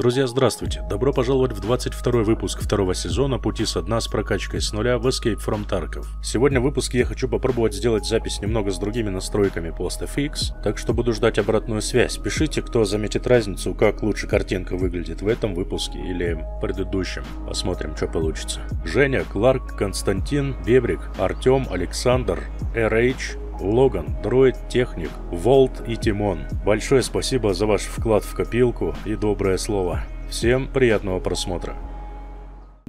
Друзья, здравствуйте! Добро пожаловать в 22 выпуск второго сезона «Пути со дна» с прокачкой с нуля в Escape from Tarkov. Сегодня в выпуске я хочу попробовать сделать запись немного с другими настройками PostFX, так что буду ждать обратную связь. Пишите, кто заметит разницу, как лучше картинка выглядит в этом выпуске или предыдущем. Посмотрим, что получится. Женя, Кларк, Константин, Бебрик, Артем, Александр, RH, Логан, Дроид, Техник, Волт и Тимон. Большое спасибо за ваш вклад в копилку и доброе слово. Всем приятного просмотра.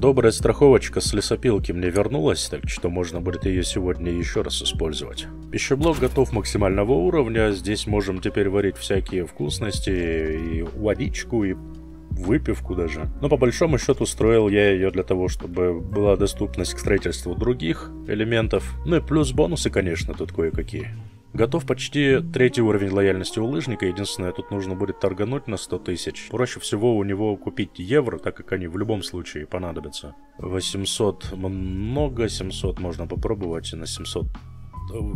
Добрая страховочка с лесопилки мне вернулась, так что можно будет ее сегодня еще раз использовать. Пищеблок готов максимального уровня, здесь можем теперь варить всякие вкусности, и водичку, и выпивку даже. Но по большому счету строил я ее для того, чтобы была доступность к строительству других элементов. Ну и плюс бонусы, конечно, тут кое-какие. Готов почти третий уровень лояльности у лыжника. Единственное, тут нужно будет торгануть на 100 тысяч. Проще всего у него купить евро, так как они в любом случае понадобятся. 800 много, 700 можно попробовать. На 700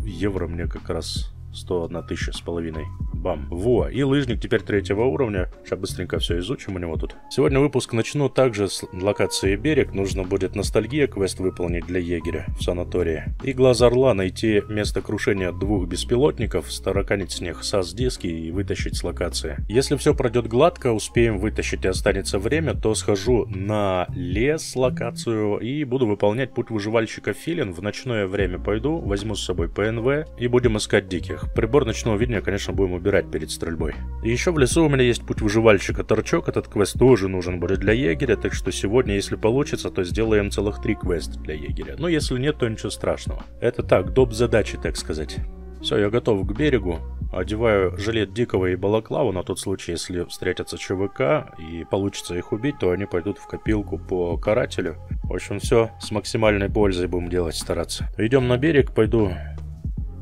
евро мне как раз 101 тысяча с половиной. Бам. Во. И лыжник теперь третьего уровня. Сейчас быстренько все изучим у него тут. Сегодня выпуск начну также с локации берег. Нужно будет ностальгия квест выполнить для егеря в санатории. И глаз орла найти место крушения двух беспилотников, староканить с них САС-диски и вытащить с локации. Если все пройдет гладко, успеем вытащить и останется время, то схожу на лес локацию и буду выполнять путь выживальщика Филин. В ночное время пойду, возьму с собой ПНВ и будем искать диких. Прибор ночного видения, конечно, будем убирать перед стрельбой. И еще в лесу у меня есть путь выживальщика торчок. Этот квест тоже нужен будет для егеря, так что сегодня, если получится, то сделаем целых три квеста для егеря. Но если нет, то ничего страшного. Это так, доп. задачи, так сказать. Все, я готов к берегу. Одеваю жилет дикого и балаклаву на тот случай, если встретятся ЧВК и получится их убить, то они пойдут в копилку по карателю. В общем, все с максимальной пользой будем делать, стараться. Идем на берег, пойду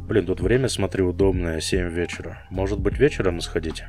Блин, тут время, смотрю, удобное, 7 вечера. Может быть, вечером сходить?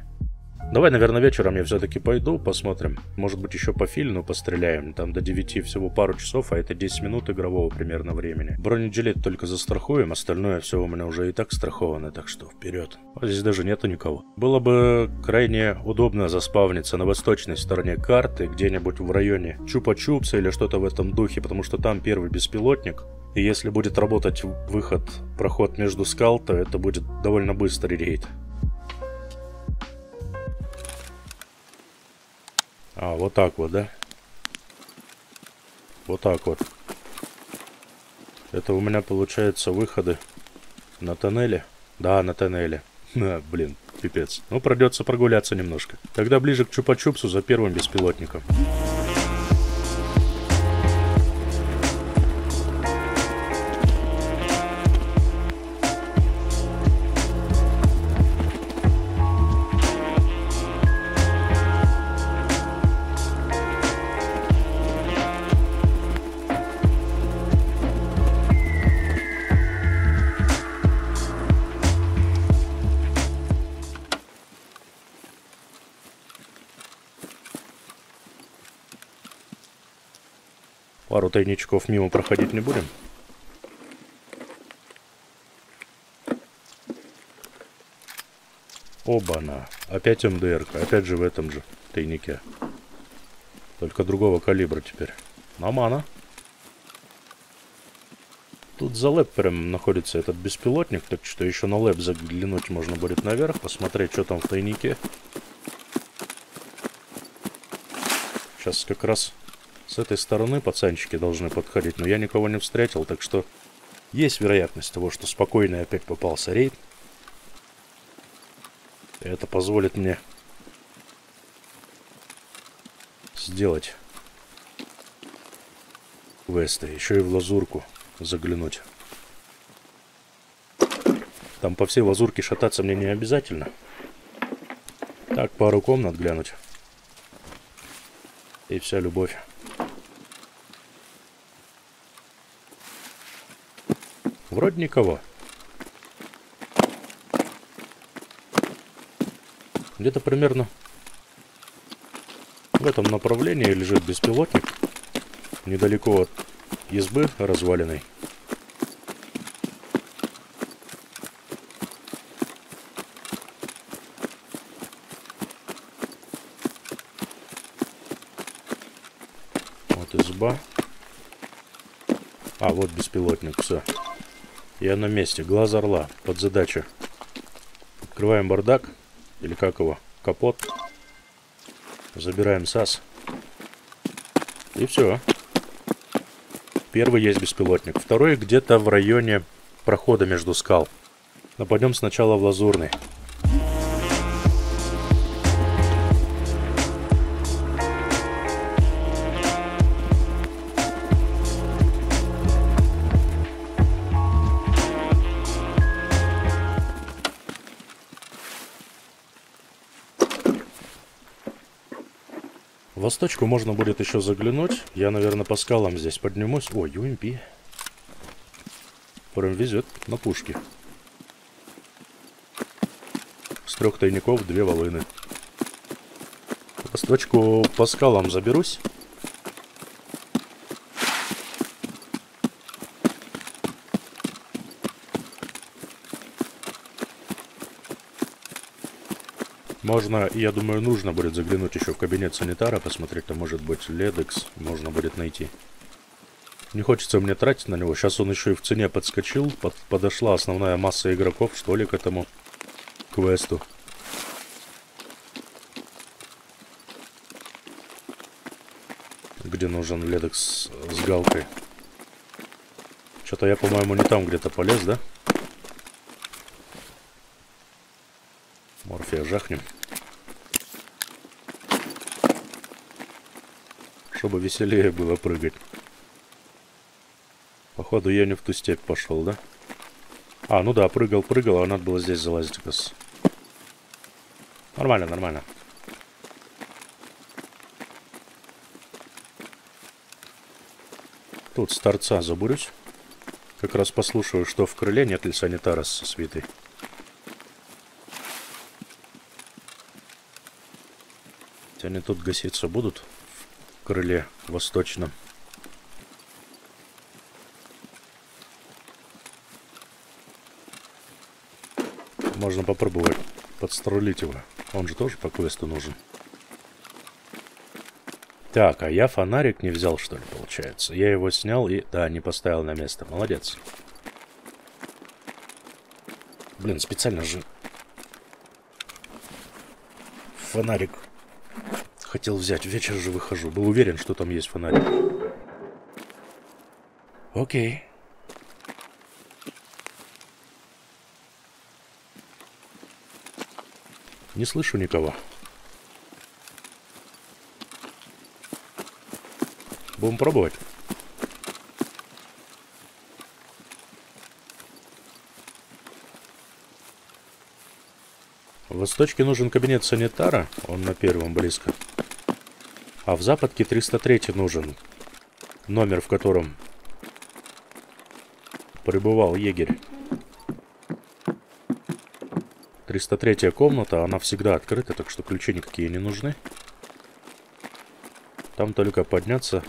Давай, наверное, вечером я все-таки пойду, посмотрим. Может быть, еще по фильму постреляем. Там до 9 всего пару часов, а это 10 минут игрового примерно времени. Бронежилет только застрахуем, остальное все у меня уже и так страховано, так что вперед. А здесь даже нету никого. Было бы крайне удобно заспавниться на восточной стороне карты, где-нибудь в районе Чупа-Чупса или что-то в этом духе, потому что там первый беспилотник. И если будет работать выход, проход между скал, то это будет довольно быстрый рейд. А, вот так вот, да? Вот так вот. Это у меня получается выходы на тоннеле. Да, на тоннеле. А, блин, пипец. Ну, придется прогуляться немножко. Тогда ближе к Чупа-Чупсу за первым беспилотником. Пару тайничков мимо проходить не будем. Оба-на. Опять МДР, опять же в этом же тайнике. Только другого калибра теперь. Нормально. Тут за лэп прям находится этот беспилотник, так что еще на лэп заглянуть можно будет наверх, посмотреть, что там в тайнике. Сейчас как раз с этой стороны пацанчики должны подходить, но я никого не встретил, так что есть вероятность того, что спокойно опять попался рейд. Это позволит мне сделать квесты, еще и в лазурку заглянуть. Там по всей лазурке шататься мне не обязательно. Так, пару комнат глянуть. И вся любовь. Вроде никого. Где-то примерно в этом направлении лежит беспилотник. Недалеко от избы разваленной. Вот изба. А, вот беспилотник, все. Я на месте. Глаз орла. Под задача. Открываем бардак. Или как его? Капот. Забираем САС. И все. Первый есть беспилотник. Второй где-то в районе прохода между скал. Нападем сначала в Лазурный. Восточку можно будет еще заглянуть. Я, наверное, по скалам здесь поднимусь. Ой, UMP. Прям везет на пушке. С трех тайников две волыны. Восточку по скалам заберусь. Можно, я думаю, нужно будет заглянуть еще в кабинет санитара, посмотреть, там может быть Ледекс, можно будет найти. Не хочется мне тратить на него. Сейчас он еще и в цене подскочил. Под, подошла основная масса игроков, что ли, к этому квесту. Где нужен Ледекс с галкой. Что-то я, по-моему, не там где-то полез, да? Жахнем. Чтобы веселее было прыгать. Походу я не в ту степь пошел, да? А, ну да, прыгал, прыгал, а надо было здесь залазить как. Нормально, нормально. Тут с торца забурюсь. Как раз послушаю, что в крыле нет ли санитара со свитой. Они тут гаситься будут в крыле восточном. Можно попробовать подстрелить его. Он же тоже по квесту нужен. Так, а я фонарик не взял, что ли, получается? Я его снял и... Да, не поставил на место. Молодец. Блин, специально же... Фонарик хотел взять. Вечер же выхожу. Был уверен, что там есть фонарик. Окей. Не слышу никого. Будем пробовать. Восточке нужен кабинет санитара, он на первом близко. А в западке 303 нужен. Номер, в котором пребывал егерь. 303 комната, она всегда открыта, так что ключи никакие не нужны. Там только подняться,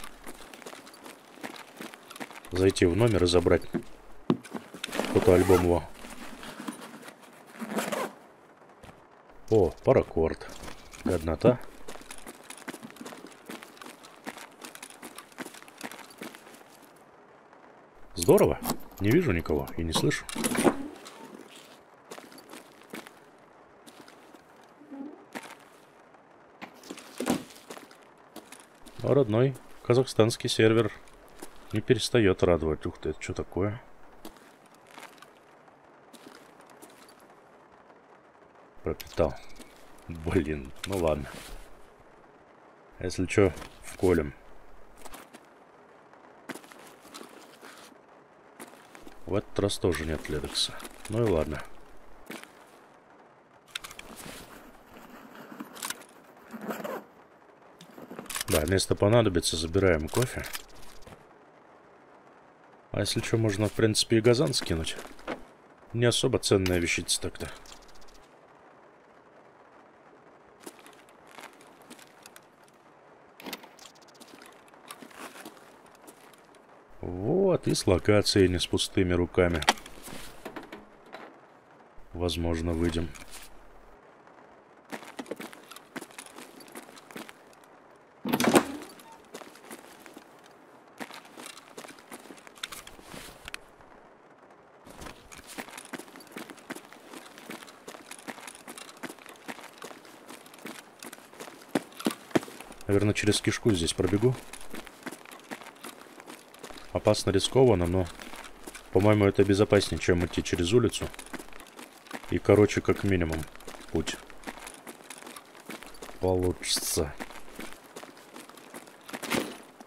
зайти в номер и забрать фотоальбом его. О, паракорд. Годнота. Здорово. Не вижу никого и не слышу. А родной казахстанский сервер не перестает радовать. Ух ты, это что такое? Пропитал. Блин, ну ладно. Если что, вколем. В этот раз тоже нет Ледекса. Ну и ладно. Да, место понадобится, забираем кофе. А если что, можно, в принципе, и газан скинуть. Не особо ценная вещица так-то. А вот и с локацией не с пустыми руками. Возможно, выйдем. Наверное, через кишку здесь пробегу. Опасно, рискованно, но... По-моему, это безопаснее, чем идти через улицу. И короче, как минимум, путь. Получится.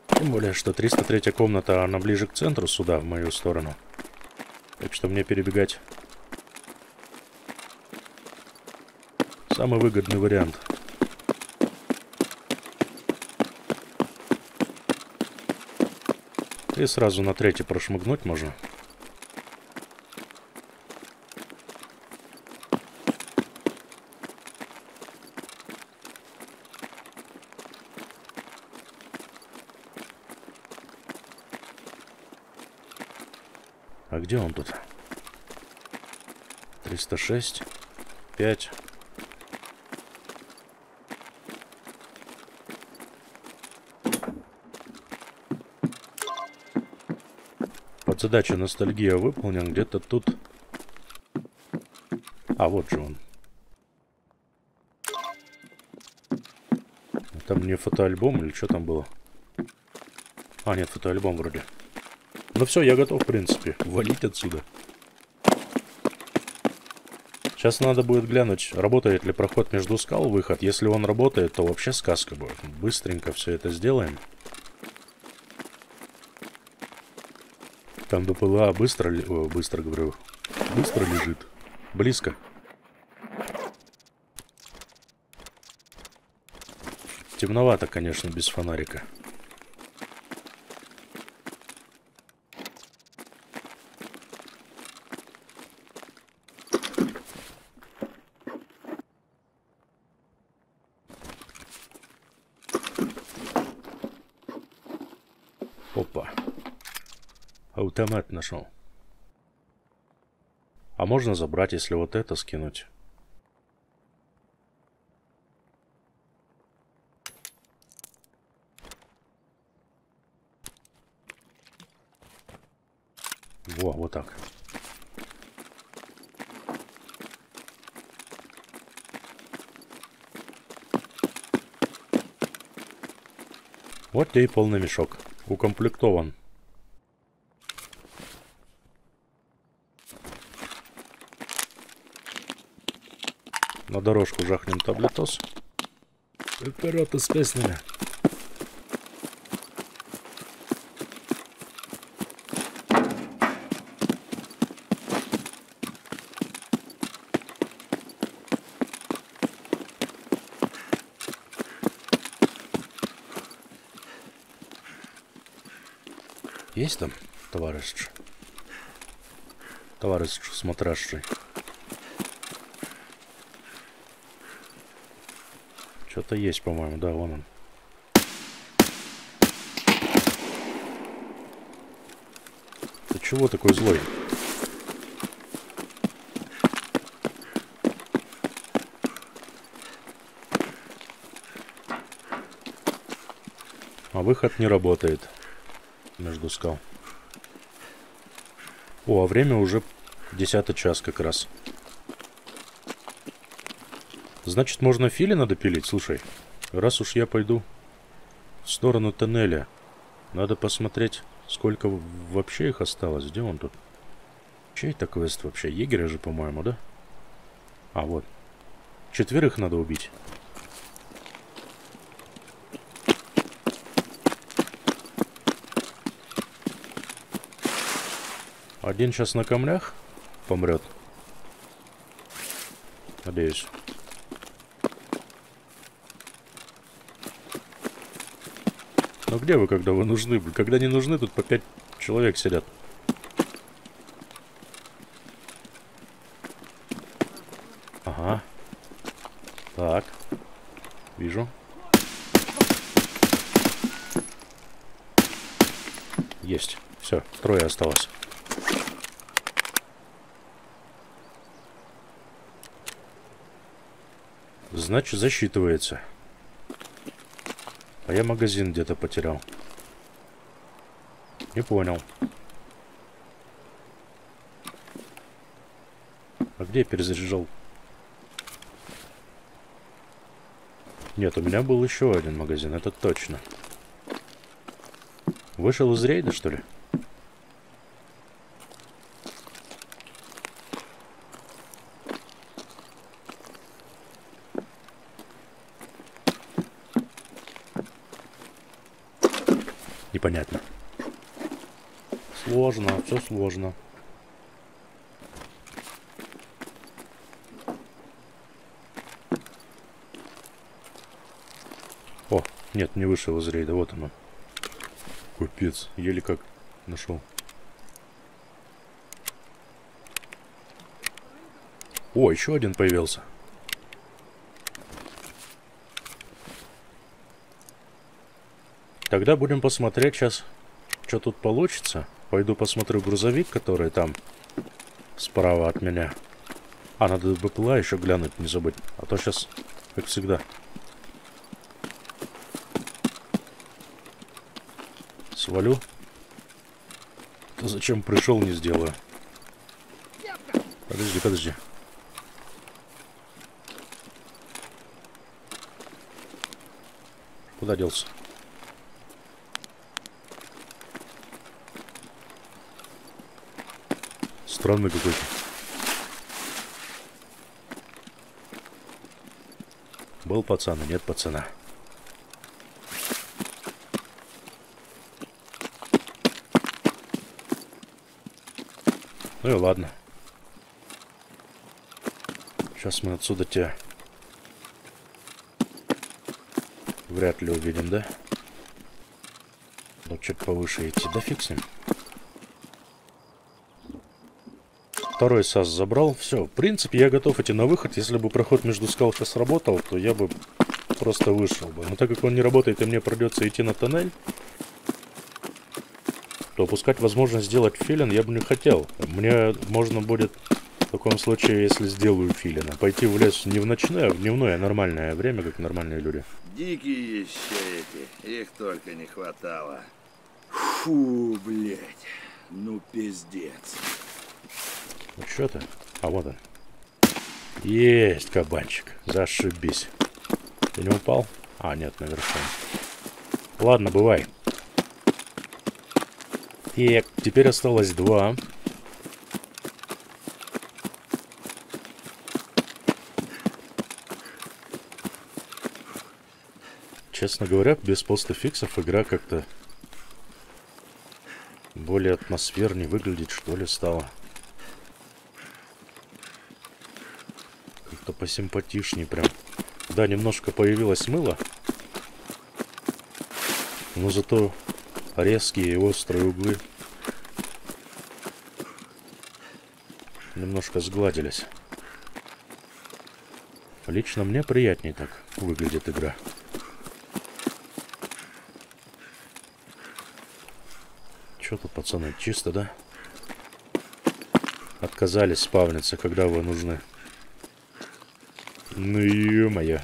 Тем более, что 303 комната, она ближе к центру сюда, в мою сторону. Так что мне перебегать самый выгодный вариант. И сразу на третий прошмыгнуть можно. А где он тут? 306, 5. Подзадача ностальгия выполнен где-то тут. А, вот же он. Там не фотоальбом или что там было? А, нет, фотоальбом вроде. Ну все, я готов, в принципе. Валить отсюда. Сейчас надо будет глянуть, работает ли проход между скал выход. Если он работает, то вообще сказка будет. Быстренько все это сделаем. Там БПЛА быстро, о, быстро говорю, быстро лежит. Близко. Темновато, конечно, без фонарика. Автомат нашел. А можно забрать, если вот это скинуть? Во, вот так. Вот тебе и полный мешок. Укомплектован. На дорожку жахнем таблетос. Вперед с песнями. Есть там товарищ? Товарищ смотрящий. Что-то есть, по-моему, да, вон он. Ты чего такой злой? А выход не работает между скал. О, а время уже десятый час как раз. Значит, можно филина допилить? Слушай, раз уж я пойду в сторону тоннеля, надо посмотреть, сколько вообще их осталось. Где он тут? Чей это квест вообще? Егеря же, по-моему, да? А, вот. Четверых надо убить. Один сейчас на камнях помрет. Надеюсь. Ну где вы, когда вы нужны? Когда не нужны, тут по пять человек сидят. Ага. Так. Вижу. Есть. Все, трое осталось. Значит, засчитывается. А я магазин где-то потерял. Не понял. А где я перезаряжал? Нет, у меня был еще один магазин, это точно. Вышел из рейда, что ли? Непонятно. Сложно, все сложно. О, нет, не вышел из рейда, вот оно. Капец, еле как нашел. О, еще один появился. Тогда будем посмотреть сейчас, что тут получится. Пойду посмотрю грузовик, который там справа от меня. А, надо БПЛА еще глянуть, не забыть. А то сейчас, как всегда. Свалю. Да зачем пришел, не сделаю. Подожди, подожди. Куда делся? Странный какой-то. Был пацан, а нет пацана. Ну и ладно. Сейчас мы отсюда тебя вряд ли увидим, да? Ну, чуть повыше идти, да фиг с ним. Второй САС забрал. Все, в принципе, я готов идти на выход. Если бы проход между скал сейчас работал, то я бы просто вышел бы. Но так как он не работает и мне придется идти на тоннель, то упускать возможность сделать филин я бы не хотел. Мне можно будет в таком случае, если сделаю филина, пойти в лес не в ночное, а в дневное, а нормальное время, как нормальные люди. Дикие еще эти, их только не хватало. Фу, блядь, ну пиздец. Ну что ты? А вот он. Есть кабанчик. Зашибись. Ты не упал? А, нет, наверху. Ладно, бывай. Так, теперь осталось два. Честно говоря, без постфиксов игра как-то более атмосфернее выглядит, что ли, стала. Посимпатичнее прям. Да, немножко появилось мыло. Но зато резкие и острые углы немножко сгладились. Лично мне приятнее так выглядит игра. Что тут, пацаны, чисто, да? Отказались спавниться, когда вы нужны. Ну ё-моё.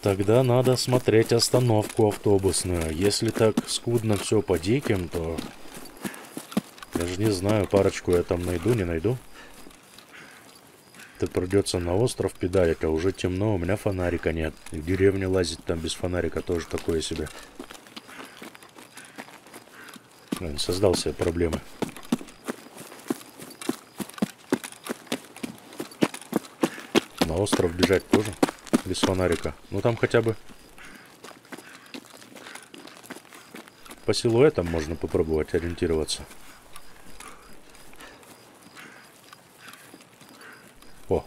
Тогда надо смотреть остановку автобусную. Если так скудно все по диким, то... Даже не знаю, парочку я там найду, не найду. Это придется на остров педалить, а уже темно, у меня фонарика нет. И в деревне лазить там без фонарика тоже такое себе. Создал себе проблемы. Остров бежать тоже без фонарика. Ну там хотя бы по силуэтам можно попробовать ориентироваться. О!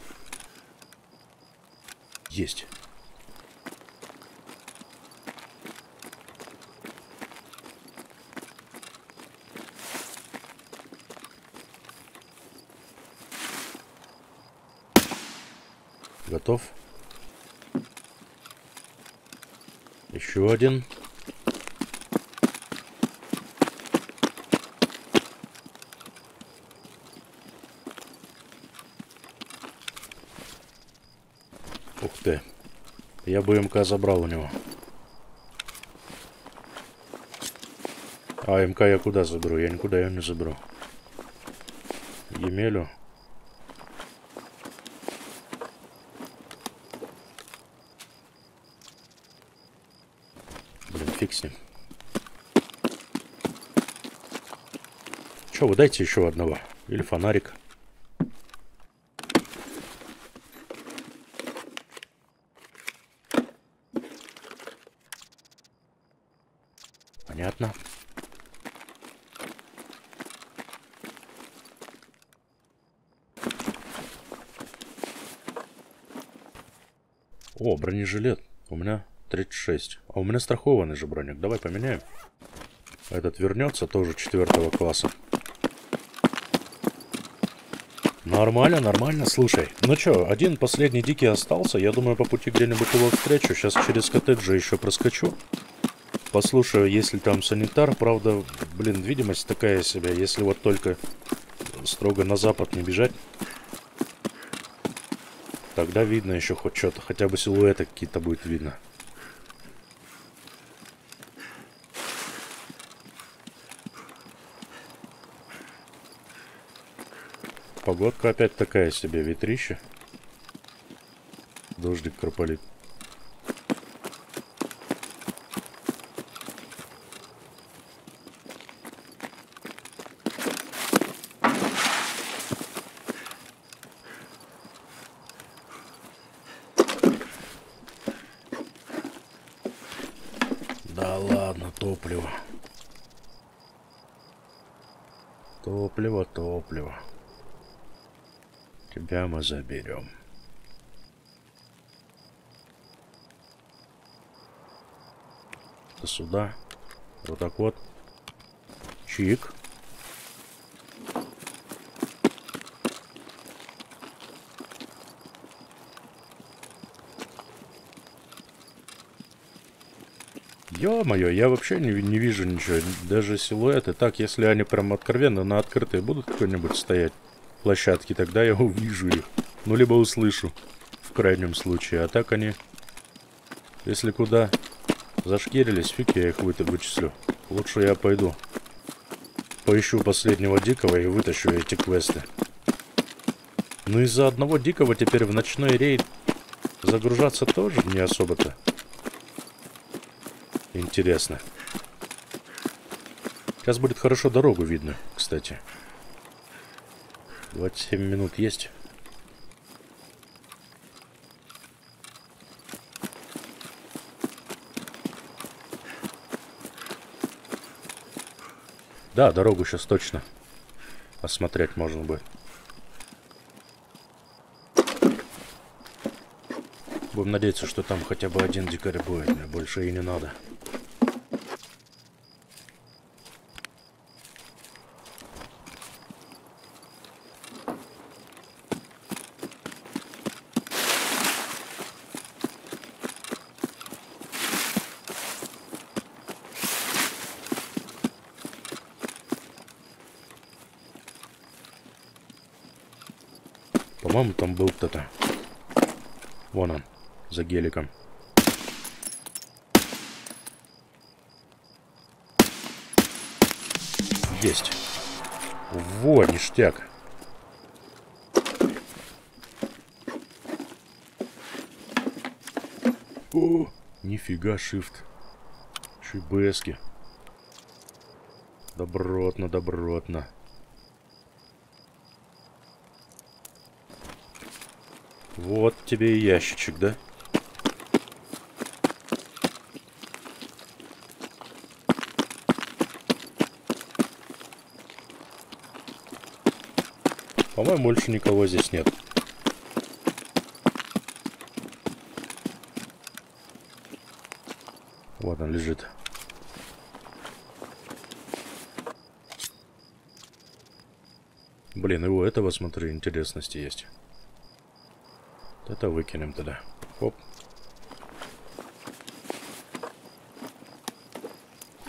Есть. Готов. Еще один. Ух ты. Я бы МК забрал у него. А МК я куда заберу? Я никуда ее не заберу. Емелю. фиг с ним. Че, вы дайте еще одного. Или фонарик. Понятно. О, бронежилет. У меня 36. А у меня страхованный же броник. Давай поменяем. Этот вернется тоже четвертого класса. Нормально, нормально, слушай. Ну чё, один последний дикий остался. Я думаю, по пути где-нибудь его встречу. Сейчас через коттеджи еще проскочу. Послушаю, если там санитар. Правда, блин, видимость такая себе. Если вот только строго на запад не бежать. Тогда видно еще хоть что-то. Хотя бы силуэты какие-то будет видно. Погодка опять такая себе, ветрище. Дождик крополит. Да ладно, топливо. Топливо, топливо. Мы заберем. Сюда. Вот так вот. Чик. Ё-моё, я вообще не, не вижу ничего, даже силуэты. Так, если они прям откровенно на открытой будут какой-нибудь стоять площадки, тогда я увижу их. Ну, либо услышу, в крайнем случае. А так они, если куда зашкерились, фиг я их вы вычислю. Лучше я пойду. Поищу последнего дикого и вытащу эти квесты. Ну, из-за одного дикого теперь в ночной рейд загружаться тоже не особо-то. Интересно. Сейчас будет хорошо дорогу видно, кстати. 27 минут есть. Да, дорогу сейчас точно осмотреть можно будет. Будем надеяться, что там хотя бы один дикарь будет, мне больше и не надо. По-моему, там был кто-то. Вон он, за геликом. Есть. Во, ништяк. О, нифига, шифт. Шибески. Добротно, добротно. Вот тебе и ящичек, да? По-моему, больше никого здесь нет. Вот он лежит. Блин, его этого, смотри, интересности есть. Это выкинем туда. Хоп.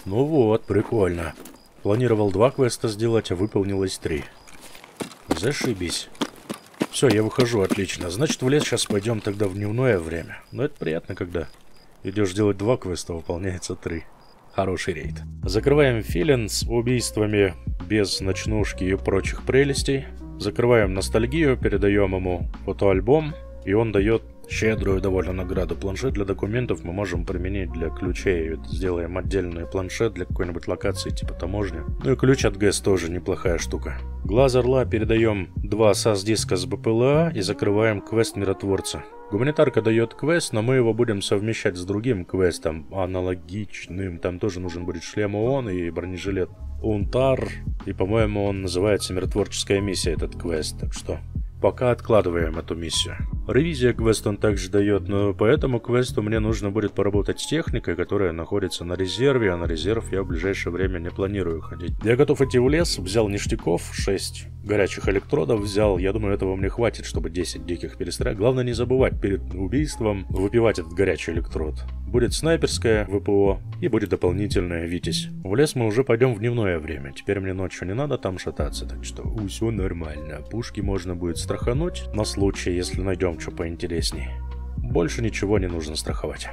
Ну вот, прикольно. Планировал два квеста сделать, а выполнилось три. Зашибись. Все, я выхожу, отлично. Значит, в лес сейчас пойдем тогда в дневное время. Но это приятно, когда идешь делать два квеста, выполняется три. Хороший рейд. Закрываем филин с убийствами без ночнушки и прочих прелестей. Закрываем ностальгию, передаем ему фотоальбом. И он дает Щедрую довольно награду. Планшет для документов мы можем применить для ключей. Сделаем отдельный планшет для какой-нибудь локации типа таможни. Ну и ключ от ГЭС тоже неплохая штука. Глаз Орла передаем два SAS-диска с БПЛА и закрываем квест Миротворца. Гуманитарка дает квест, но мы его будем совмещать с другим квестом, аналогичным. Там тоже нужен будет шлем ООН и бронежилет Унтар. И, по-моему, он называется «Миротворческая миссия», этот квест. Так что пока откладываем эту миссию. Ревизия квест он также дает, но по этому квесту мне нужно будет поработать с техникой, которая находится на резерве, а на резерв я в ближайшее время не планирую ходить. Я готов идти в лес, взял ништяков 6 горячих электродов взял. Я думаю, этого мне хватит, чтобы 10 диких перестрелять. Главное не забывать перед убийством выпивать этот горячий электрод. Будет снайперская ВПО и будет дополнительная Витязь. В лес мы уже пойдем в дневное время. Теперь мне ночью не надо там шататься, так что все нормально. Пушки можно будет страхануть на случай, если найдем что поинтересней. Больше ничего не нужно страховать.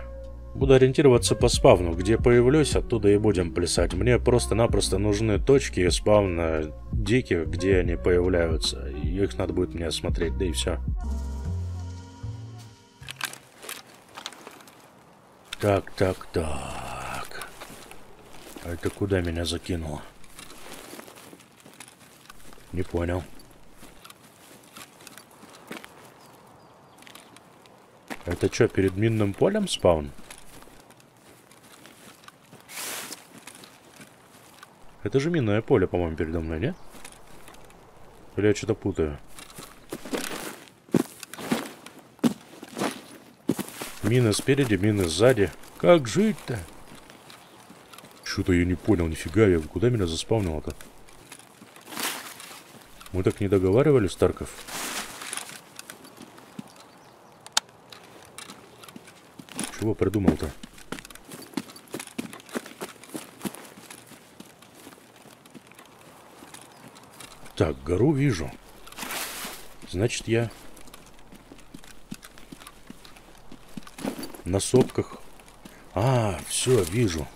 Буду ориентироваться по спавну. Где появлюсь, оттуда и будем плясать. Мне просто-напросто нужны точки спавна диких, где они появляются. их надо будет мне осмотреть, да и все. Так, так, так. А это куда меня закинуло? Не понял. Это что, перед минным полем спаун? Это же минное поле, по-моему, передо мной, не? Или я что-то путаю? Мины спереди, мины сзади. Как жить-то? Что-то я не понял, нифига, я куда меня заспавнило-то? Мы так не договаривались, Тарков? Чего придумал-то? Так, гору вижу. Значит, я на сопках. А, все, вижу.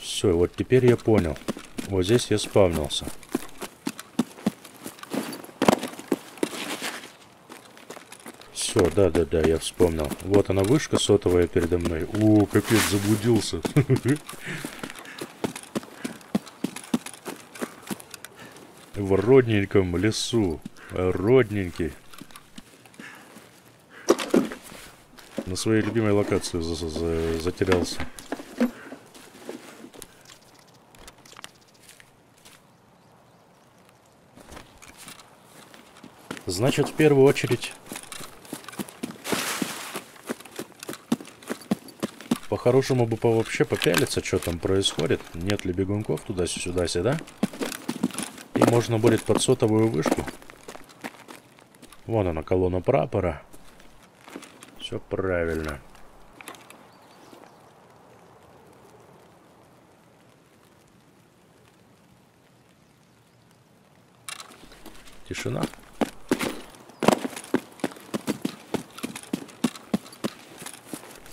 Все, вот теперь я понял. Вот здесь я спавнился. Все, да-да-да, я вспомнил. Вот она вышка сотовая передо мной. О, капец, заблудился. В родненьком лесу. Родненький. На своей любимой локации за -за -за затерялся. Значит, в первую очередь По-хорошему бы по вообще попялиться, что там происходит. Нет ли бегунков туда-сюда, сюда? И можно будет под сотовую вышку. Вон она, колонна прапора. Все правильно. Тишина.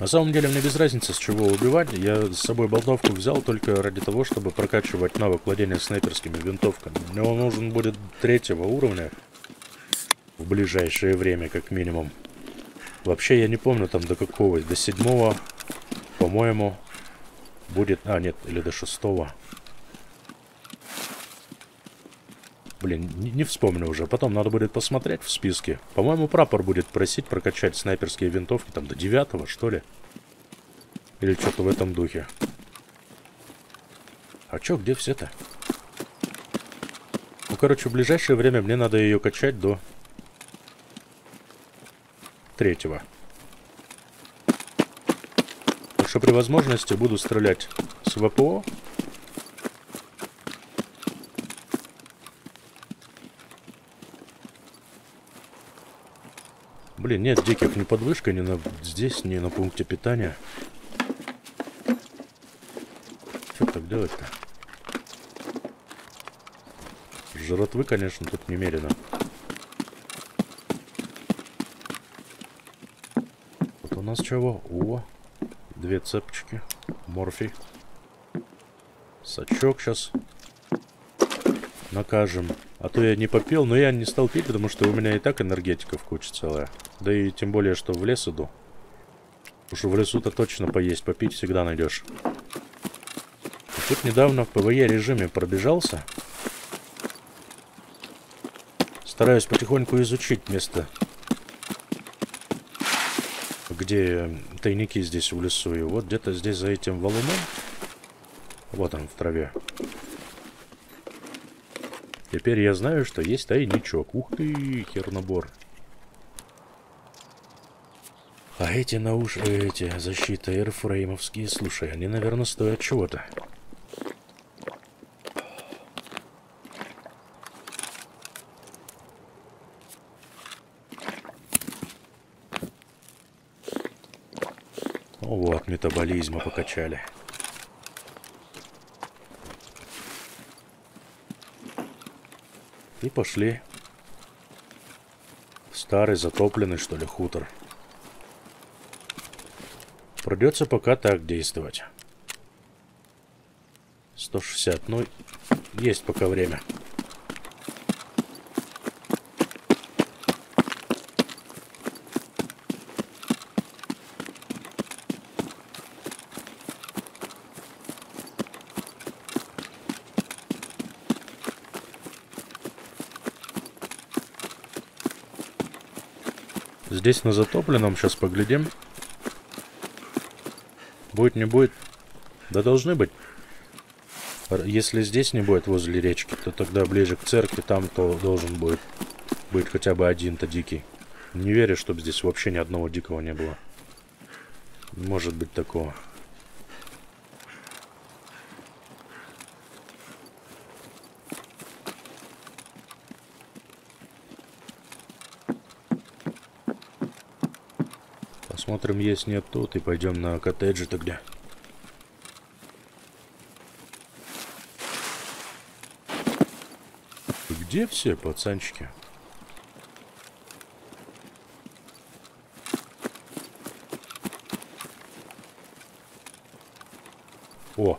На самом деле мне без разницы с чего убивать. Я с собой болтовку взял только ради того, чтобы прокачивать навык владения снайперскими винтовками. Мне он нужен будет третьего уровня. В ближайшее время, как минимум. Вообще, я не помню там до какого. До седьмого, по-моему, будет... А, нет, или до шестого. Блин, не, не вспомню уже. Потом надо будет посмотреть в списке. По-моему, прапор будет просить прокачать снайперские винтовки там до девятого, что ли. Или что-то в этом духе. А чё, где все-то? Ну, короче, в ближайшее время мне надо ее качать до третьего. Так что при возможности буду стрелять с ВПО Блин, нет диких ни под вышкой, ни на здесь, ни на пункте питания. Что так делать-то? Жратвы, конечно, тут немерено. Вот у нас чего? О, две цепочки. Морфий. Сачок сейчас накажем. А то я не попил, но я не стал пить, потому что у меня и так энергетика в куче целая. Да и тем более, что в лес иду. Уж в лесу-то точно поесть, попить всегда найдешь. Тут недавно в PVE режиме пробежался. Стараюсь потихоньку изучить место, где тайники здесь в лесу. И вот где-то здесь за этим валуном, вот он в траве. Теперь я знаю, что есть тайничок. Ух ты, хернобор. А эти науш... эти защиты эрфреймовские, слушай, они, наверное, стоят чего-то. Вот, метаболизма покачали. И пошли. Старый, затопленный, что ли, хутор. Придется пока так действовать. 160. Ну, есть пока время. Здесь на затопленном сейчас поглядим. Будет, не будет. Да должны быть. Если здесь не будет возле речки, то тогда ближе к церкви там то должен будет быть хотя бы один-то дикий. Не верю, чтобы здесь вообще ни одного дикого не было. Может быть такого. Посмотрим, есть нет тут, и пойдем на коттеджи тогда. Где все пацанчики? О!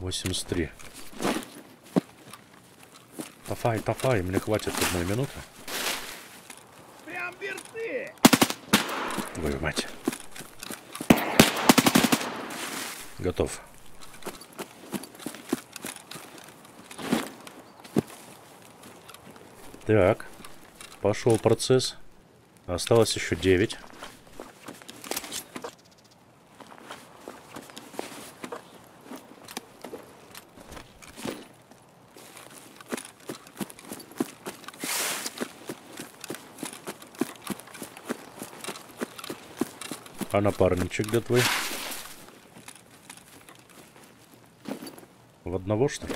83. Тафай, тафай, мне хватит одной минуты. Твою мать. Готов. Так. Пошел процесс. Осталось еще 9. А напарничек где твой? В одного, что ли?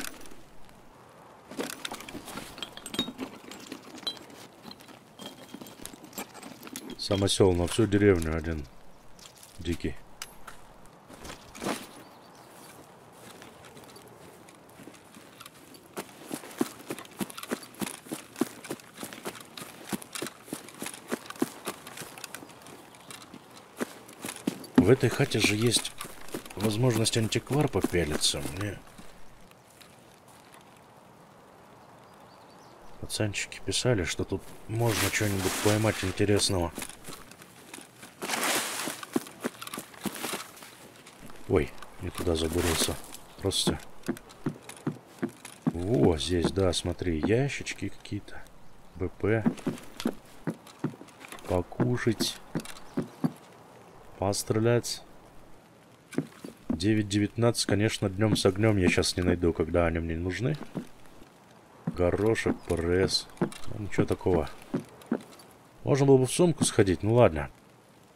Самосел на всю деревню один. Дикий. Этой хате же есть возможность антиквар попялиться. Мне... Пацанчики писали, что тут можно что-нибудь поймать интересного. Ой, не туда забурился. Просто... Во, здесь, да, смотри, ящички какие-то. БП. Покушать пострелять. 9.19, конечно, днем с огнем я сейчас не найду, когда они мне нужны. Горошек, пресс. Ну, ничего такого. Можно было бы в сумку сходить, ну ладно.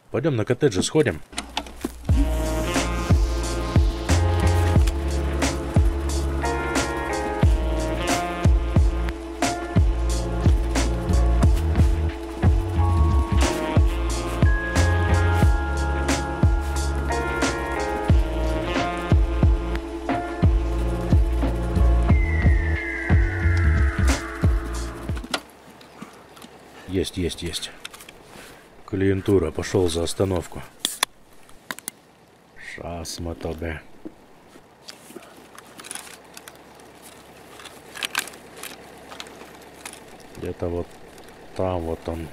Пойдем на коттедже сходим. возможность есть. Клиентура, пошел за остановку. Шасма тебе. Где-то вот там вот он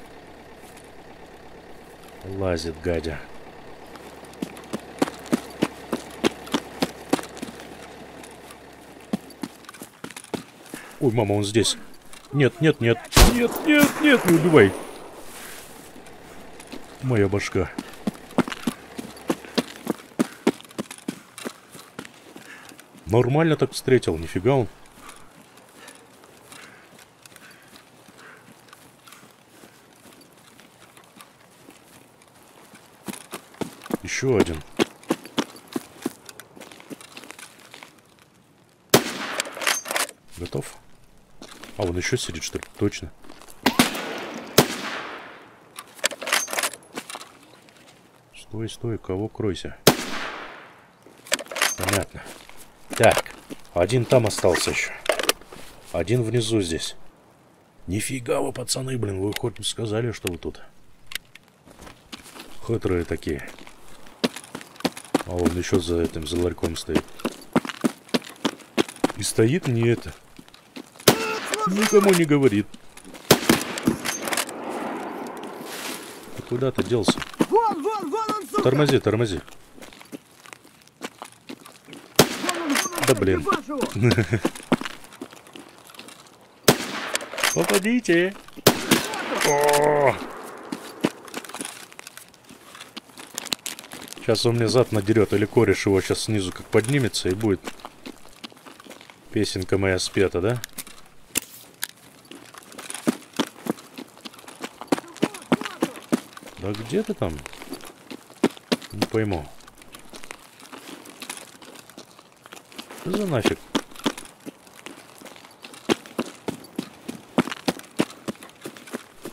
лазит, гадя. Ой, мама, он здесь. Нет, нет, нет. Нет, нет, нет, не убивай. Моя башка. Нормально так встретил, нифига он. Еще один. Готов? А, он еще сидит, что ли? Точно. Стой, стой, кого кройся? Понятно. Так, один там остался еще. Один внизу здесь. Нифига вы, пацаны, блин, вы хоть сказали, что вы тут. Хитрые такие. А он еще за этим, за ларьком стоит. И стоит не это. Никому не говорит. Ты куда ты делся? Вон, вон, вон он, сука! Тормози, тормози. Вон он, вон он, Да блин. Попадите. О! Сейчас он мне зад надерет, или кореш его сейчас снизу как поднимется и будет песенка моя спета, да? Да где ты там? Не пойму. Что за нафиг?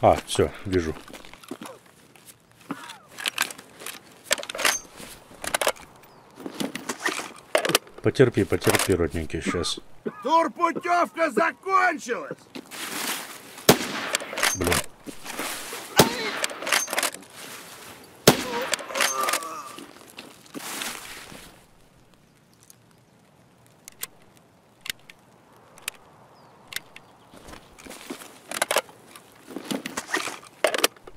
А, все, вижу. Потерпи, потерпи, родненький, сейчас. Турпутевка закончилась! Блин.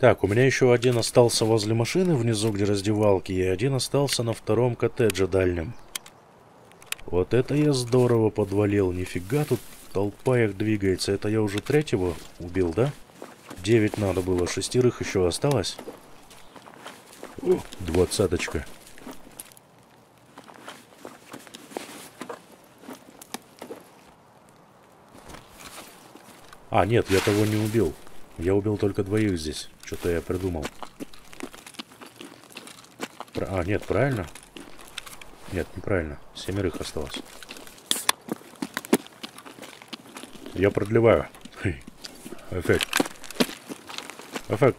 Так, у меня еще один остался возле машины внизу, где раздевалки, и один остался на втором коттедже дальнем. Вот это я здорово подвалил. Нифига тут толпа их двигается. Это я уже третьего убил, да? Девять надо было, шестерых еще осталось. Двадцаточка. А, нет, я того не убил. Я убил только двоих здесь. Что-то я придумал. Про- А, нет, правильно? Нет, неправильно. Семерых осталось. Я продлеваю. Эффект. Эффект.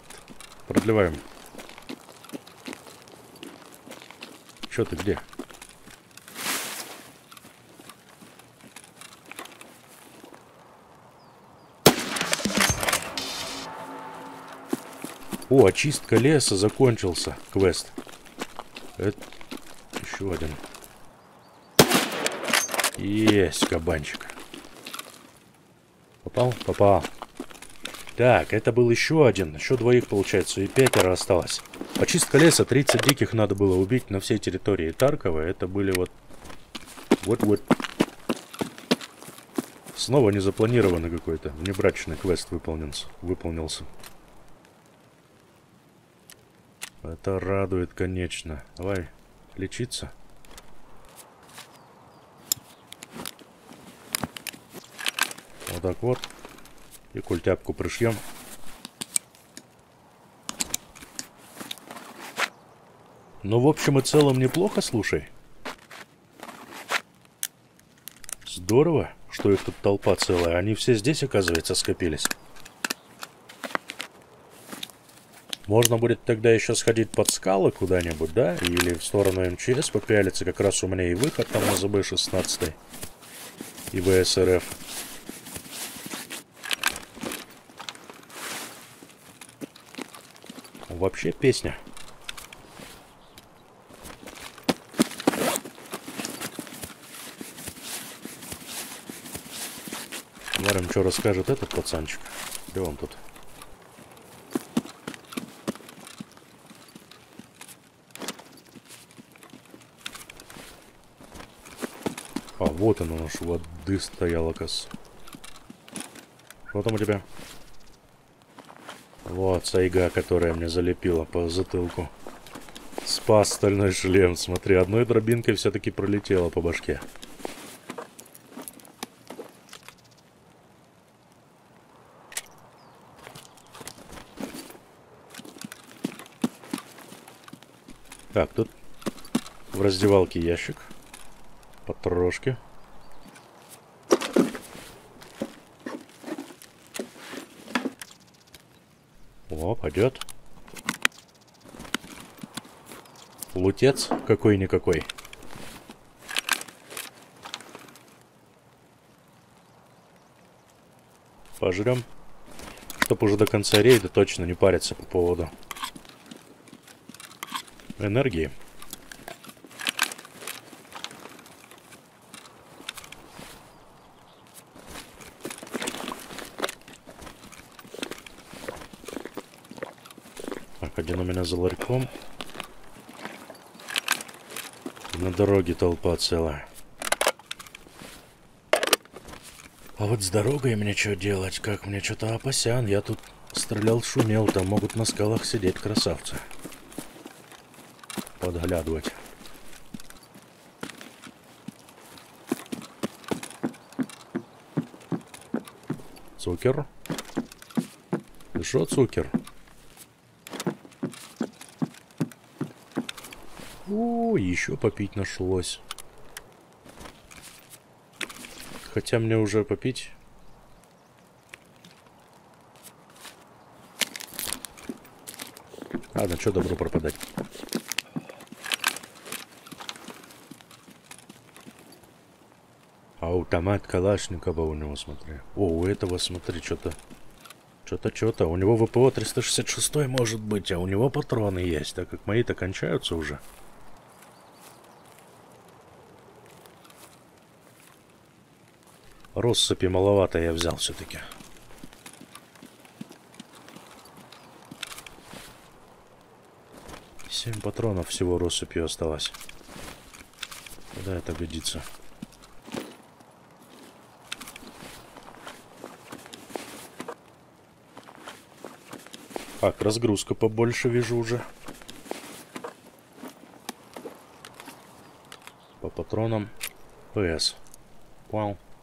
Продлеваем. Чё ты где? О, очистка леса закончился. Квест. Это еще один. Есть кабанчик. Попал? Попал. Так, это был еще один. Еще двоих, получается, и пятеро осталось. Очистка леса. 30 диких надо было убить на всей территории Таркова. Это были вот... Вот-вот. Снова незапланированный какой-то. Внебрачный квест выполнился. выполнился. Это радует, конечно. Давай лечиться. Вот так вот. И культяпку пришьем. Ну, в общем и целом, неплохо, слушай. Здорово, что их тут толпа целая. Они все здесь, оказывается, скопились. Можно будет тогда еще сходить под скалы куда-нибудь, да? Или в сторону МЧС попялиться. Как раз у меня и выход там на ЗБ-16. И ВСРФ. Вообще песня. Варим что расскажет этот пацанчик. Где он тут? А, вот он наш воды стоял, оказывается. Что там у тебя? Вот сайга, которая мне залепила по затылку. Спас стальной шлем. Смотри, одной дробинкой все-таки пролетела по башке. Так, тут в раздевалке ящик. Потрошки. О, пойдет. Лутец какой-никакой. Пожрем. Чтоб уже до конца рейда точно не париться по поводу энергии. Так, один у меня за ларьком. На дороге толпа целая. А вот с дорогой мне что делать? Как мне что-то опасян? Я тут стрелял, шумел, там могут на скалах сидеть красавцы. Подглядывать. Цукер? Ты шо, цукер? Еще попить нашлось. Хотя мне уже попить. Ладно, что добро пропадать. Автомат Калашникова у него, смотри. О, у этого, смотри, что-то... Что-то, что-то. У него ВПО 366 может быть, а у него патроны есть, так как мои-то кончаются уже. Россыпи маловато я взял все-таки. Семь патронов всего россыпью осталось. Куда это годится? Так, разгрузка побольше вижу уже. По патронам. ПС. Понял. Не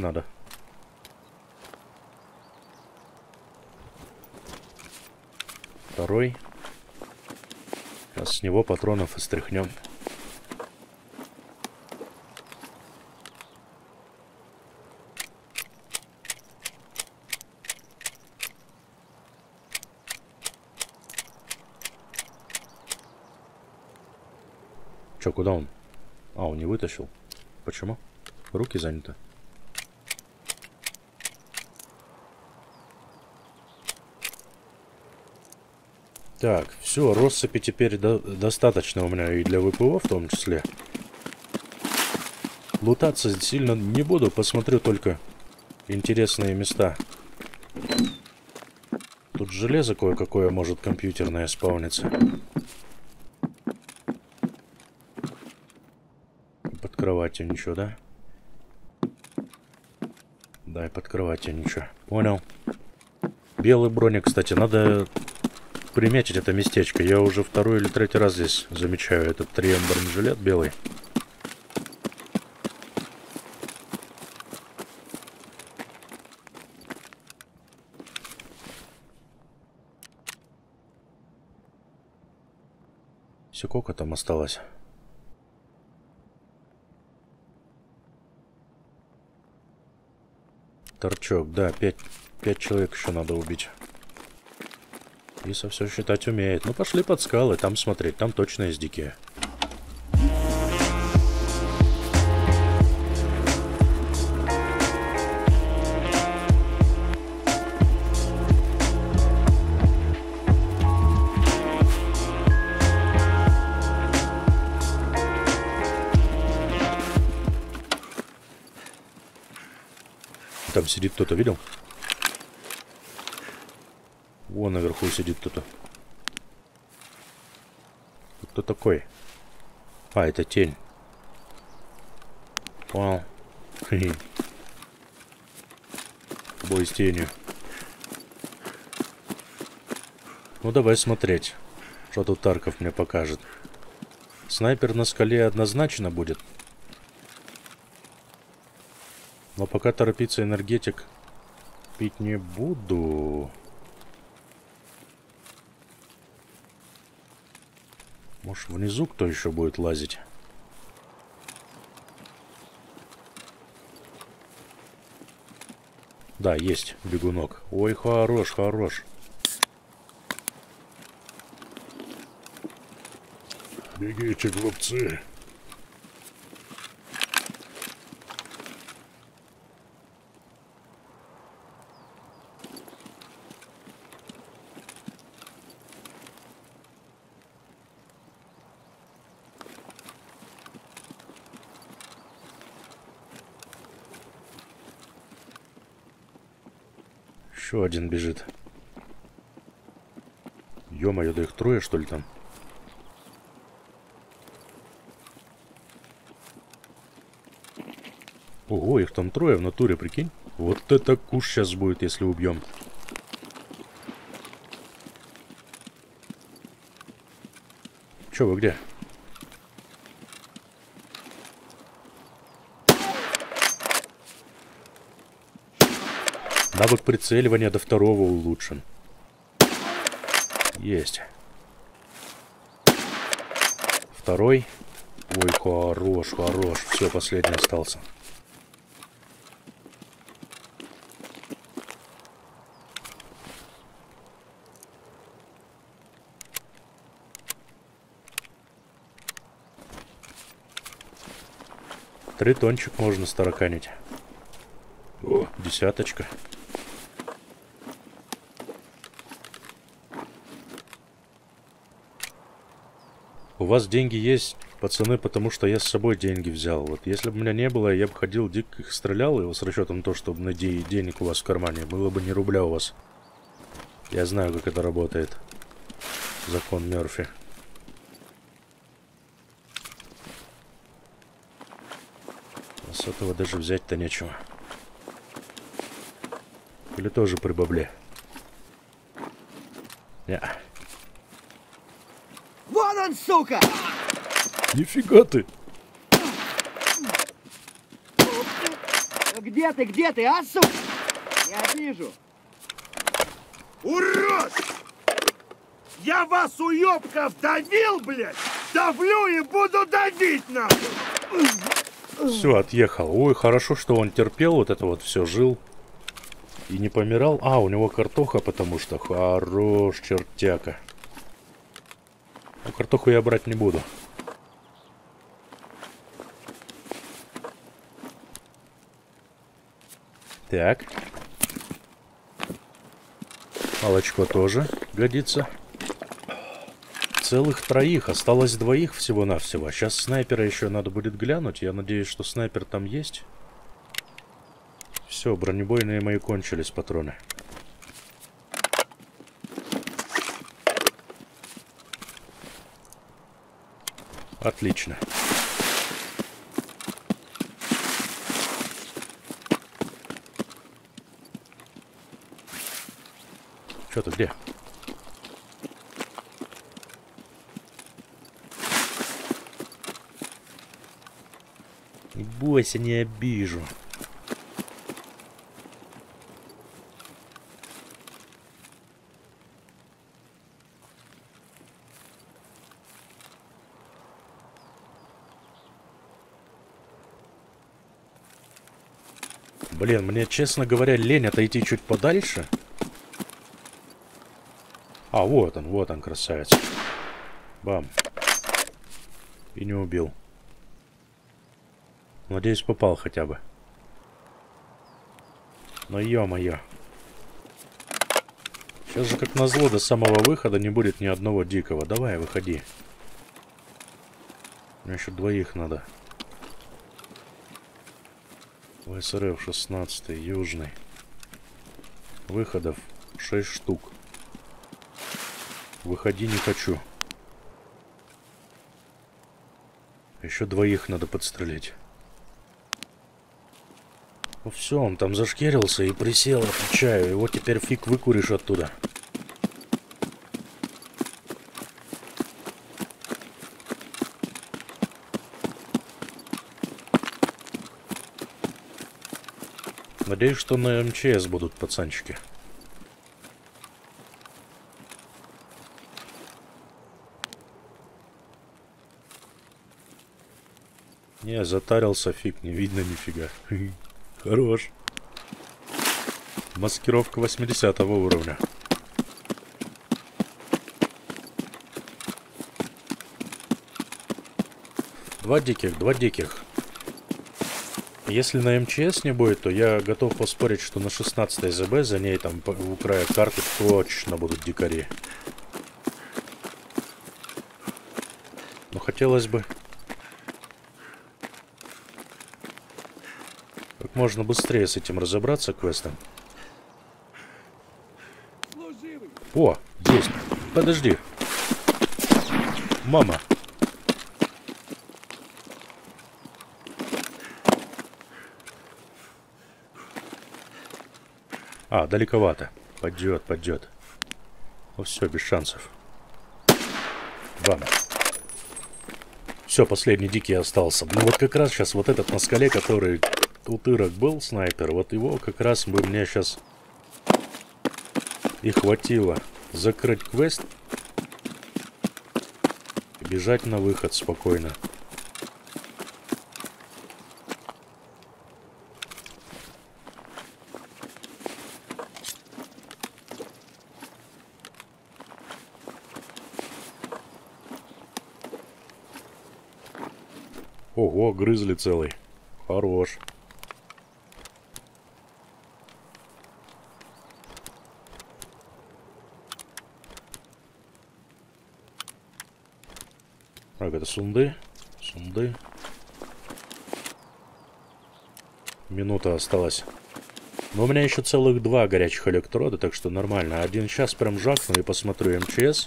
надо. Второй. Сейчас с него патронов и стряхнем. Че, куда он? А, он не вытащил. Почему? Руки заняты. Так, все, россыпи теперь до достаточно у меня и для ВПО в том числе. Лутаться сильно не буду, посмотрю только интересные места. Тут железо кое-какое может компьютерное спавниться. Под кроватью ничего, да? Да, и под кроватью ничего. Понял. Белый броник, кстати, надо приметить это местечко. Я уже второй или третий раз здесь замечаю этот трием бронежилет белый. Сколько там осталось? Торчок, да, пять, пять человек еще надо убить. Иса все считать умеет. Ну, пошли под скалы, там смотреть, там точно есть дикие. Там сидит кто-то, видел? Вон наверху сидит кто-то. Кто такой? А, это тень. Понял. Бой с тенью. Ну давай смотреть, что тут Тарков мне покажет. Снайпер на скале однозначно будет. Но пока торопиться энергетик пить не буду. Может внизу кто еще будет лазить? Да, есть бегунок. Ой, хорош, хорош. Бегите, глупцы. Еще один бежит. Ё-моё, да их трое, что ли, там? Ого, их там трое в натуре, прикинь. Вот это куш сейчас будет, если убьем. Че, вы где? Навык прицеливания до второго улучшен. Есть. Второй. Ой, хорош, хорош. Все, последний остался. Три тончик можно староканить. О, десяточка. У вас деньги есть, пацаны, потому что я с собой деньги взял. Вот если бы у меня не было, я бы ходил, дико их стрелял его с расчетом то, чтобы на де денег у вас в кармане. Было бы не рубля у вас. Я знаю, как это работает. Закон Мерфи. А с этого даже взять-то нечего. Или тоже при бабле? Не. Сука! Нифига ты! Где ты, где ты, а, сука? Я вижу. Урод! Я вас, уёбков, давил, блядь! Давлю и буду давить, нахуй! Все, отъехал. Ой, хорошо, что он терпел вот это вот все, жил. И не помирал. А, у него картоха, потому что хорош, чертяка. Картоху я брать не буду. Так. Молочко тоже годится. Целых троих. Осталось двоих всего-навсего. Сейчас снайпера еще надо будет глянуть. Я надеюсь, что снайпер там есть. Все, бронебойные мои кончились патроны. Отлично. Что ты где? Бойся, не обижу. Блин, мне, честно говоря, лень отойти чуть подальше. А, вот он, вот он, красавец. Бам. И не убил. Надеюсь, попал хотя бы. Но ё-моё. Сейчас же, как назло, до самого выхода не будет ни одного дикого. Давай, выходи. Мне еще двоих надо. ВСРФ 16 южный. Выходов 6 штук. Выходи не хочу. Еще двоих надо подстрелить. Ну все, он там зашкерился и присел, отвечаю. Его теперь фиг выкуришь оттуда. Надеюсь, что на МЧС будут пацанчики. Не, затарился фиг, не видно нифига. Хорош. Маскировка 80 уровня. Два диких, два диких. Если на МЧС не будет, то я готов поспорить, что на 16 ЗБ за ней там у края карты точно будут дикари. Но хотелось бы как можно быстрее с этим разобраться квестом. О, есть. Подожди. Мама. А, далековато. Пойдет, пойдет. Ну все, без шансов. Бам. Все, последний дикий остался. Ну вот как раз сейчас вот этот на скале, который утырок был, снайпер, вот его как раз бы мне сейчас и хватило закрыть квест бежать на выход спокойно. Ого, грызли целый. Хорош. Так, это сунды. Сунды. Минута осталась. Но у меня еще целых два горячих электрода, так что нормально. Один сейчас прям жахну и посмотрю МЧС.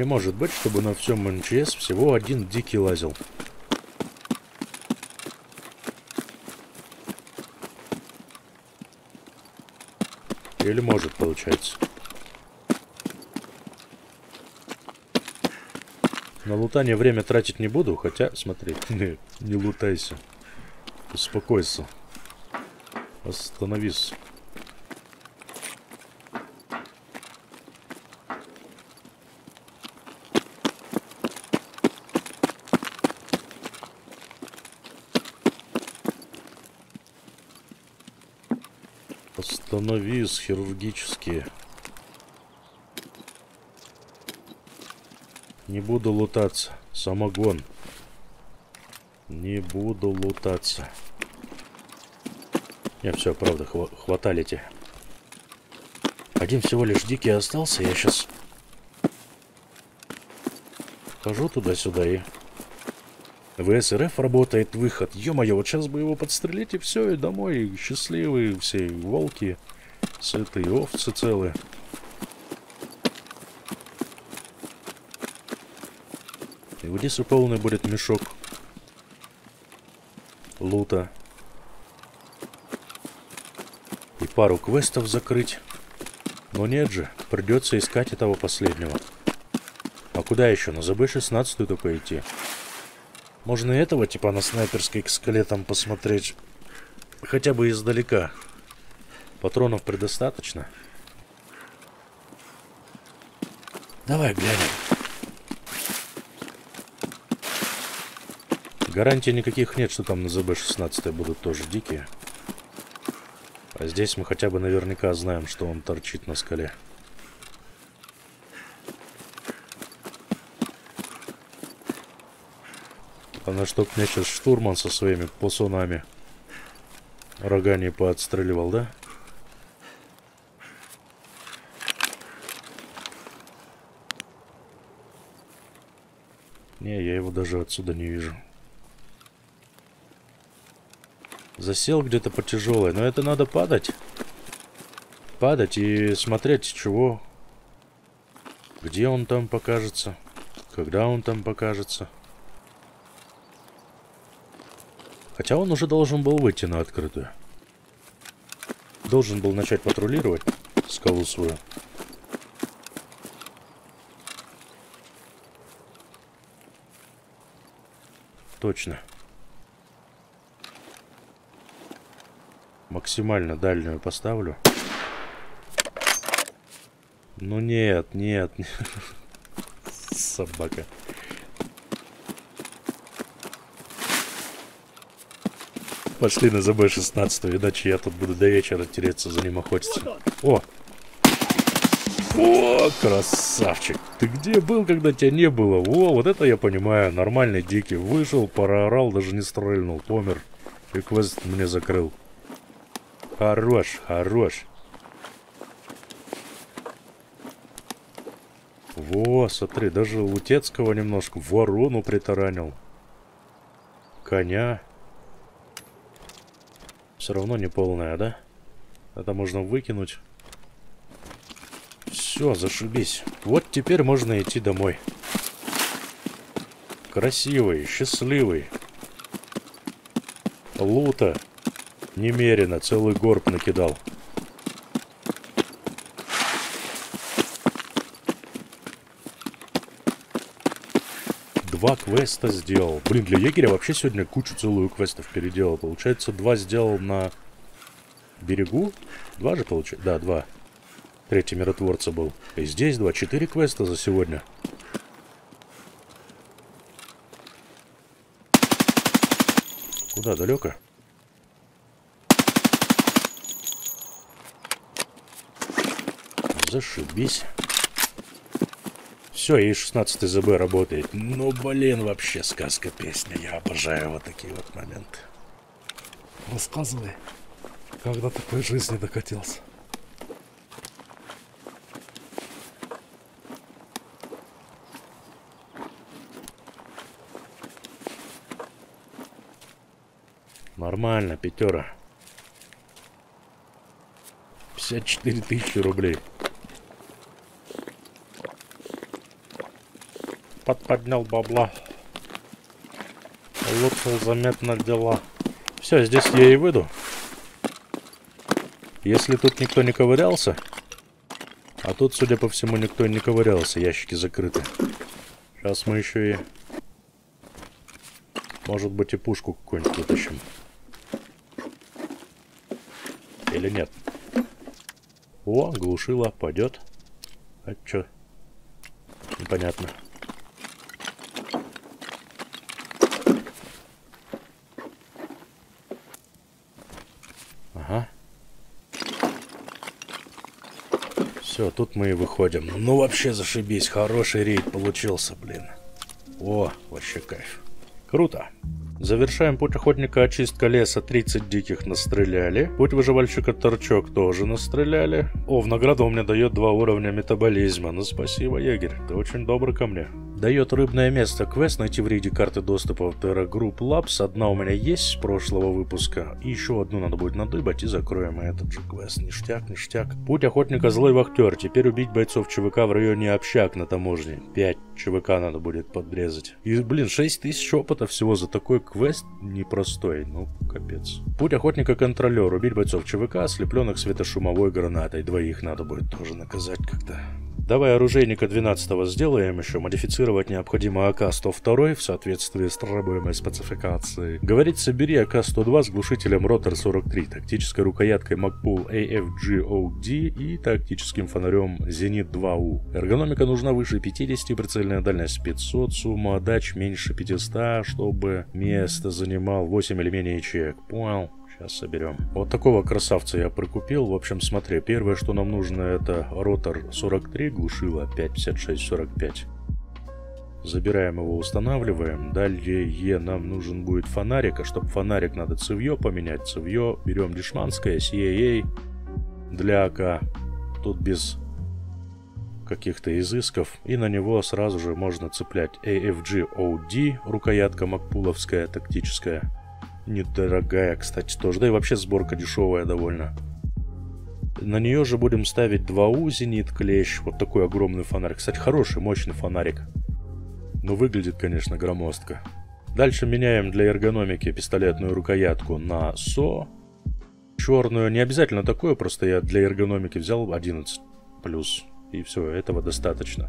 Не может быть, чтобы на всем МЧС всего один дикий лазил. Или может, получается. На лутание время тратить не буду, хотя, смотри, не, не лутайся. Успокойся. Остановись. Остановись хирургически. Не буду лутаться. Самогон. Не буду лутаться. Не, все, правда, хва хватали те. Один всего лишь дикий остался. Я сейчас хожу туда-сюда и... ВСРФ работает, выход. Ё-моё, вот сейчас бы его подстрелить и все, и домой. Счастливые все волки, сытые овцы целые. И в Одессу полный будет мешок лута. И пару квестов закрыть. Но нет же, придется искать этого последнего. А куда еще? На ЗБ-16 только идти. Можно и этого типа на снайперской к скелетам посмотреть. Хотя бы издалека. Патронов предостаточно. Давай глянем. Гарантий никаких нет, что там на ЗБ-16 будут тоже дикие. А здесь мы хотя бы наверняка знаем, что он торчит на скале. А на что меня сейчас штурман со своими посунами рога не поотстреливал, да? Не, я его даже отсюда не вижу. Засел где-то по тяжелой, но это надо падать. Падать и смотреть, чего. Где он там покажется. Когда он там покажется. Хотя он уже должен был выйти на открытую. Должен был начать патрулировать скалу свою. Точно. Максимально дальнюю поставлю. Ну нет, нет. Собака. Пошли на ЗБ-16, иначе я тут буду до вечера тереться за ним охотиться. О! О, красавчик! Ты где был, когда тебя не было? О, вот это я понимаю. Нормальный дикий. Вышел, проорал, даже не стрельнул. Помер. И квест мне закрыл. Хорош, хорош. Во, смотри, даже Лутецкого немножко. Ворону притаранил. Коня. Все равно не полная, да? Это можно выкинуть. Все, зашибись. Вот теперь можно идти домой. Красивый, счастливый. Лута. Немерено, целый горб накидал. два квеста сделал. Блин, для егеря вообще сегодня кучу целую квестов переделал. Получается, два сделал на берегу. Два же получается? Да, два. Третий миротворца был. И здесь два. Четыре квеста за сегодня. Куда? Далеко? Зашибись. Все, и 16 ЗБ работает. Ну, блин, вообще сказка песня. Я обожаю вот такие вот моменты. Рассказывай, когда такой жизни докатился. Нормально, пятера. 54 тысячи рублей. поднял бабла. Улучшил заметно дела. Все, здесь я и выйду. Если тут никто не ковырялся, а тут, судя по всему, никто не ковырялся, ящики закрыты. Сейчас мы еще и, может быть, и пушку какую-нибудь вытащим. Или нет? О, глушила, пойдет. А чё? Непонятно. Все, тут мы и выходим. Ну вообще зашибись, хороший рейд получился, блин. О, вообще кайф. Круто. Завершаем путь охотника очистка леса. 30 диких настреляли. Путь выживальщика торчок тоже настреляли. О, в награду он мне дает два уровня метаболизма. Ну спасибо, егерь. Ты очень добрый ко мне. Дает рыбное место квест найти в рейде карты доступа в Terra Group Labs. Одна у меня есть с прошлого выпуска. И еще одну надо будет надыбать и закроем этот же квест. Ништяк, ништяк. Путь охотника злой вахтер. Теперь убить бойцов ЧВК в районе общак на таможне. 5 ЧВК надо будет подрезать. И, блин, 6 тысяч опыта всего за такой квест непростой. Ну, капец. Путь охотника контролер. Убить бойцов ЧВК, ослепленных светошумовой гранатой. Двоих надо будет тоже наказать как-то. Давай оружейника 12 сделаем еще. Модифицировать необходимо АК-102 в соответствии с требуемой спецификацией. Говорит, собери АК-102 с глушителем Ротор 43, тактической рукояткой Magpul AFG-OD и тактическим фонарем Зенит 2U. Эргономика нужна выше 50, прицельная дальность 500, сумма отдач меньше 500, чтобы место занимал 8 или менее ячеек. Понял. Сейчас соберем. Вот такого красавца я прикупил. В общем, смотри, первое, что нам нужно, это ротор 43, глушила 55645. Забираем его, устанавливаем. Далее нам нужен будет фонарик. А чтобы фонарик, надо цевье поменять. Цевье берем дешманское, CAA для АК. Тут без каких-то изысков, и на него сразу же можно цеплять AFG OD, рукоятка макпуловская, тактическая. Недорогая, кстати, тоже. Да и вообще сборка дешевая довольно. На нее же будем ставить 2У зенит клещ. Вот такой огромный фонарик. Кстати, хороший, мощный фонарик. Но выглядит, конечно, громоздко. Дальше меняем для эргономики пистолетную рукоятку на СО. Черную. Не обязательно такое, просто я для эргономики взял 11 плюс. И все, этого достаточно.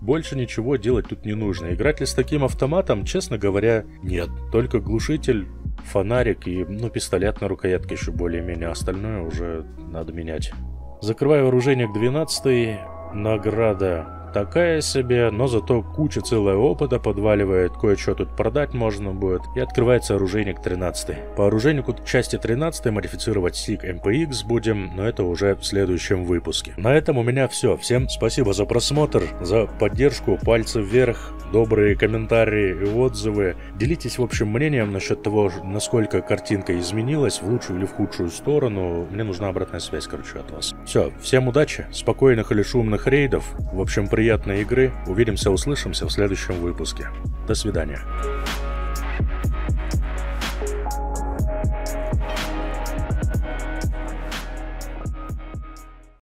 Больше ничего делать тут не нужно. Играть ли с таким автоматом, честно говоря, нет. Только глушитель, фонарик и, ну, пистолет на рукоятке еще более-менее. Остальное уже надо менять. Закрываю вооружение к 12 Награда такая себе, но зато куча целая опыта подваливает, кое-что тут продать можно будет, и открывается оружейник 13. По оружейнику части 13 модифицировать SIG MPX будем, но это уже в следующем выпуске. На этом у меня все. Всем спасибо за просмотр, за поддержку, пальцы вверх, добрые комментарии и отзывы. Делитесь, в общем, мнением насчет того, насколько картинка изменилась в лучшую или в худшую сторону. Мне нужна обратная связь, короче, от вас. Все, всем удачи, спокойных или шумных рейдов. В общем, приятной игры. Увидимся, услышимся в следующем выпуске. До свидания.